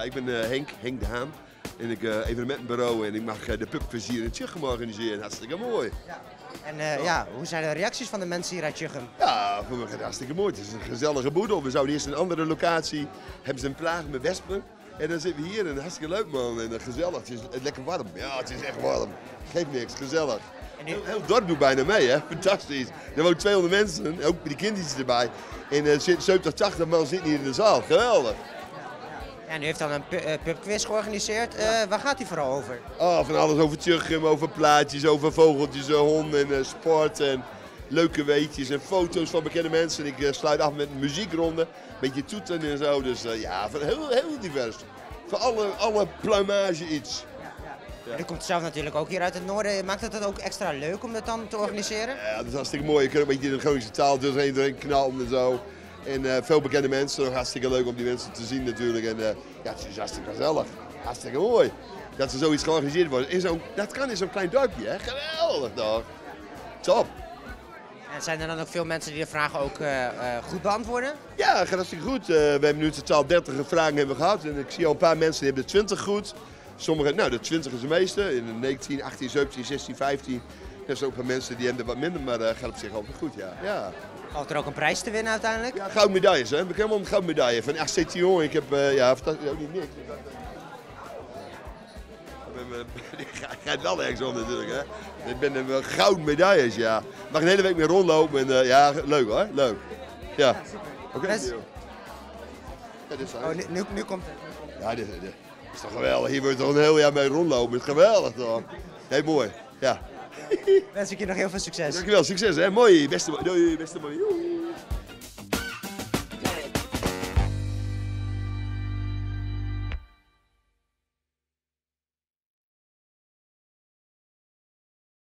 Ja, ik ben uh, Henk, Henk de Haan. En ik uh, evenementenbureau en ik mag uh, de pubquiz in Tjuchem organiseren. Hartstikke mooi. Ja. En uh, ja, hoe zijn de reacties van de mensen hier uit Tjuchem? Ja, voor me hartstikke mooi. Het is een gezellige boedel. We zouden eerst een andere locatie, hebben ze een plaag met wespen. En dan zitten we hier en hartstikke leuk man. En gezellig, het is lekker warm. Ja, het is echt warm. Geeft niks, gezellig. En heel, heel dorp doet bijna mee, hè? Fantastisch. Er wonen 200 mensen, ook met die kindjes erbij. En uh, 70, 80 man zitten hier in de zaal. Geweldig. En u heeft dan een pubquiz georganiseerd. Uh, waar gaat die vooral over? Oh, van alles over Tjuchem, over plaatjes, over vogeltjes, honden en sport en leuke weetjes en foto's van bekende mensen. En ik sluit af met een muziekronde, een beetje toeten en zo. Dus ja, van heel, heel divers. Voor alle, alle pluimage iets. Ja. U komt zelf natuurlijk ook hier uit het noorden. Maakt het het ook extra leuk om dat dan te organiseren? Ja, dat is hartstikke mooi. Je kunt een beetje in de Groningse taal doorheen, doorheen knallen en zo. En uh, veel bekende mensen. Hartstikke leuk om die mensen te zien natuurlijk. En uh, ja, het is hartstikke gezellig. Hartstikke mooi. Dat er zoiets georganiseerd wordt. In zo dat kan in zo'n klein dorpje, hè? Geweldig toch? Top. En zijn er dan ook veel mensen die de vragen ook uh, goed beantwoorden? Ja, hartstikke goed. we hebben nu totaal 30 vragen hebben gehad. En ik zie al een paar mensen die hebben de 20 goed. Sommige, nou de 20 is de meeste. In de 19, 18, 17, 16, 15. Er zijn ook een mensen die hebben wat minder, maar dat gaat op zich altijd goed, ja. ja. Valt er ook een prijs te winnen uiteindelijk? Ja, gouden medailles, hè. Ik heb helemaal een gouden medaille van RC Tion. Ik heb, uh, ja, fantastisch, ook niet niks. Ik ga wel ergens om natuurlijk, hè. Ik ben een gouden medailles, ja. Mag een hele week mee rondlopen en uh, ja, leuk hoor, leuk. Ja. Oké. Okay. Oh, nu, nu, komt het. Ja, dit, dit, is toch geweldig. Hier wordt toch een heel jaar mee rondlopen. Het is geweldig toch. Heel mooi, ja. Wens ik je nog heel veel succes. Dankjewel, succes hè. Mooi, beste, doei, beste mooi.